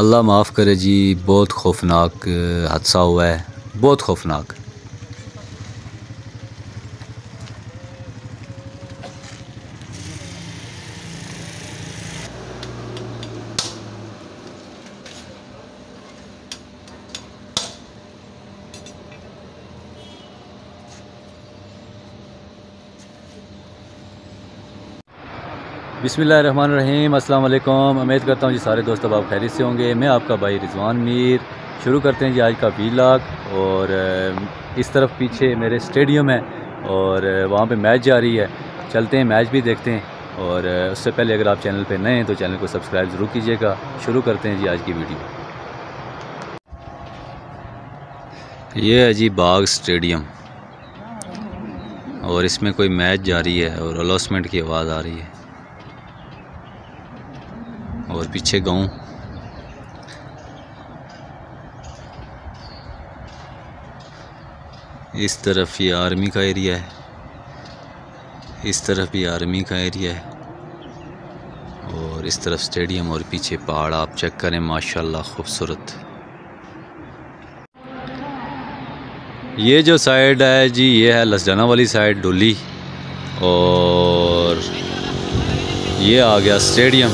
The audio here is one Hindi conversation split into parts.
अल्लाह माफ़ करे जी बहुत खौफनाक हादसा हुआ है बहुत खौफनाक। बिसमीम अल्लाम उम्मीद करता हूँ जी सारे दोस्त अब आप खैरियत से होंगे। मैं आपका भाई रिजवान मीर। शुरू करते हैं जी आज का वीलाग और इस तरफ़ पीछे मेरे स्टेडियम है और वहाँ पे मैच जारी है। चलते हैं, मैच भी देखते हैं और उससे पहले अगर आप चैनल पे नए हैं तो चैनल को सब्सक्राइब ज़रूर कीजिएगा। शुरू करते हैं जी आज की वीडियो। ये है जी बाग स्टेडियम और इसमें कोई मैच जारी है और अलाउंसमेंट की आवाज़ आ रही है। और पीछे गाँव। इस तरफ़ ये आर्मी का एरिया है। इस तरफ़ भी आर्मी का एरिया है। और इस तरफ़ स्टेडियम और पीछे पहाड़, आप चेक करें, माशाल्लाह खूबसूरत। ये जो साइड है जी, ये है लसजाना वाली साइड, डोली। और ये आ गया स्टेडियम।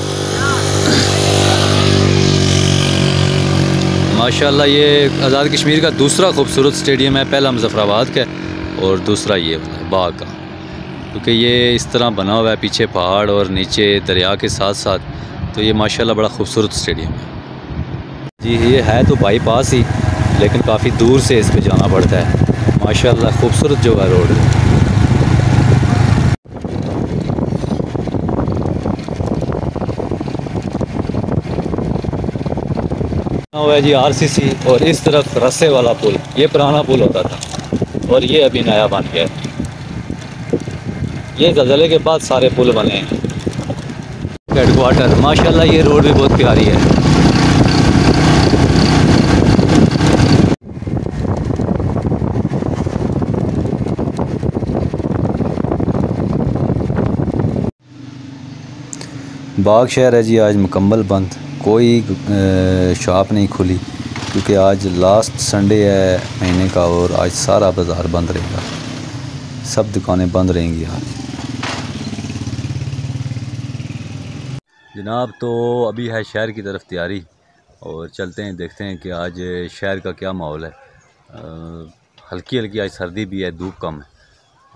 माशाल्लाह, ये आज़ाद कश्मीर का दूसरा खूबसूरत स्टेडियम है, पहला मुजफ़राबाद का और दूसरा ये बाग का। क्योंकि ये इस तरह बना हुआ है, पीछे पहाड़ और नीचे दरिया के साथ साथ तो ये माशाल्लाह बड़ा खूबसूरत स्टेडियम है। जी, ये है तो बाईपास ही, लेकिन काफ़ी दूर से इस पर जाना पड़ता है। माशाल्लाह, खूबसूरत जो है रोड। हुआ है जी आरसीसी और इस तरफ़ रस्से वाला पुल। ये पुराना पुल होता था और ये अभी नया बन गया ये जलजले के बाद सारे पुल बने हैं। हेडकोार्टर माशाल्लाह ये रोड भी बहुत प्यारी है। बाग शहर है जी, आज मुकम्मल बंद। कोई शॉप नहीं खुली, क्योंकि आज लास्ट संडे है महीने का और आज सारा बाज़ार बंद रहेगा। सब दुकानें बंद रहेंगी आज। जनाब तो अभी है शहर की तरफ़ तैयारी और चलते हैं, देखते हैं कि आज शहर का क्या माहौल है। हल्की हल्की आज सर्दी भी है, धूप कम है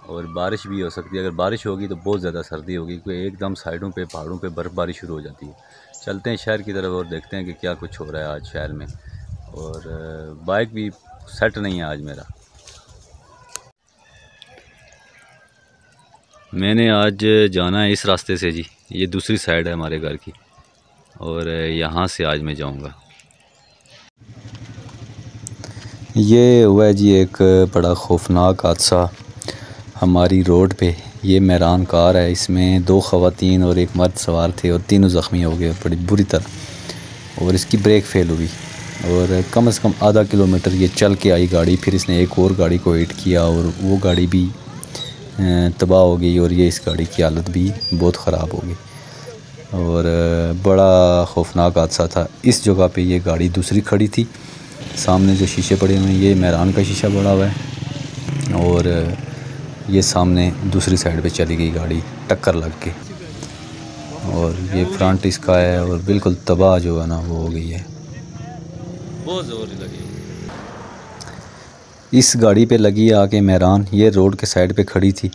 और बारिश भी हो सकती है। अगर बारिश होगी तो बहुत ज़्यादा सर्दी होगी, क्योंकि एकदम साइडों पे, पहाड़ों पे बर्फ़बारी शुरू हो जाती है। चलते हैं शहर की तरफ़ और देखते हैं कि क्या कुछ हो रहा है आज शहर में। और बाइक भी सेट नहीं है आज मेरा। मैंने आज जाना है इस रास्ते से जी। ये दूसरी साइड है हमारे घर की। और यहाँ से आज मैं जाऊँगा। ये हुआ जी एक बड़ा खौफनाक हादसा हमारी रोड पे। ये मैरान कार है। इसमें दो ख़वातीन और एक मर्द सवार थे और तीनों ज़ख्मी हो गए बड़ी बुरी तरह। और इसकी ब्रेक फेल हुई और कम से कम आधा किलोमीटर ये चल के आई गाड़ी। फिर इसने एक और गाड़ी को हिट किया और वो गाड़ी भी तबाह हो गई और ये इस गाड़ी की हालत भी बहुत ख़राब हो गई। और बड़ा खौफनाक हादसा था। इस जगह पे ये गाड़ी दूसरी खड़ी थी। सामने जो शीशे पड़े हुए हैं, ये मैरान का शीशा पड़ा हुआ है। और ये सामने दूसरी साइड पे चली गई गाड़ी टक्कर लग के। और ये फ्रंट इसका है और बिल्कुल तबाह जो है ना वो हो गई है। बहुत ज़ोर लगी। इस गाड़ी पे लगी आके मेहरान। ये रोड के साइड पे खड़ी थी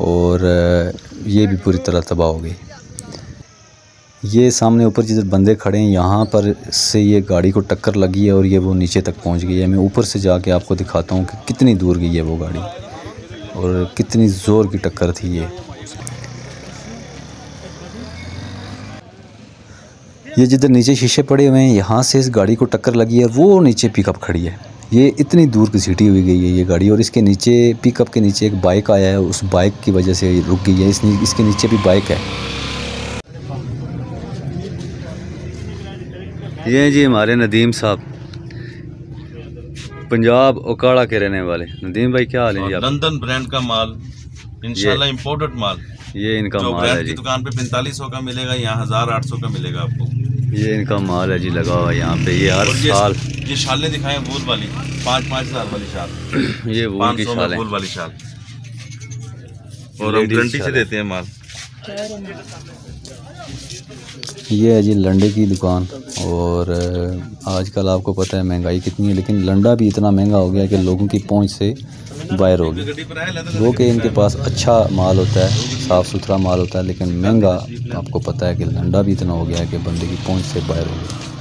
और ये भी पूरी तरह तबाह हो गई। ये सामने ऊपर जिधर बंदे खड़े हैं यहाँ पर से ये गाड़ी को टक्कर लगी है और ये वो नीचे तक पहुँच गई है। मैं ऊपर से जाके आपको दिखाता हूँ कि कितनी दूर गई है वो गाड़ी। और कितनी ज़ोर की टक्कर थी ये। ये जिधर नीचे शीशे पड़े हुए हैं, यहाँ से इस गाड़ी को टक्कर लगी है, वो नीचे पिकअप खड़ी है। ये इतनी दूर की सीटी हुई गई है ये गाड़ी, और इसके नीचे पिकअप के नीचे एक बाइक आया है, उस बाइक की वजह से रुक गई है, इसने इसके नीचे भी बाइक है। ये जी हमारे नदीम साहब। पंजाब ओकाड़ा के रहने वाले। नदीम भाई क्या हाल है लंदन ब्रांड का माल इंशाल्लाह इम्पोर्टेड माल। ये इनका माल है जी। दुकान पे पैंतालीस सौ का मिलेगा यहाँ हज़ार आठ सौ का मिलेगा आपको। ये इनका माल है जी लगा हुआ यहाँ पे। ये हर ये साल ये शालें दिखाएँ वूल वाली। पाँच पाँच हज़ार वाली शाल। ये वूल की शाल। वूल वाली शाल। और हम गारंटी से देते हैं माल। ये है जी लंडे की दुकान और आजकल आपको पता है महँगाई कितनी है, लेकिन लंडा भी इतना महँगा हो गया कि लोगों की पहुँच से बाहर हो लेदर वो कि इनके पास अच्छा माल होता है साफ़ सुथरा माल होता है, लेकिन महँगा आपको पता है कि लंडा भी इतना हो गया है कि बंदे की पहुँच से बाहर हो गया।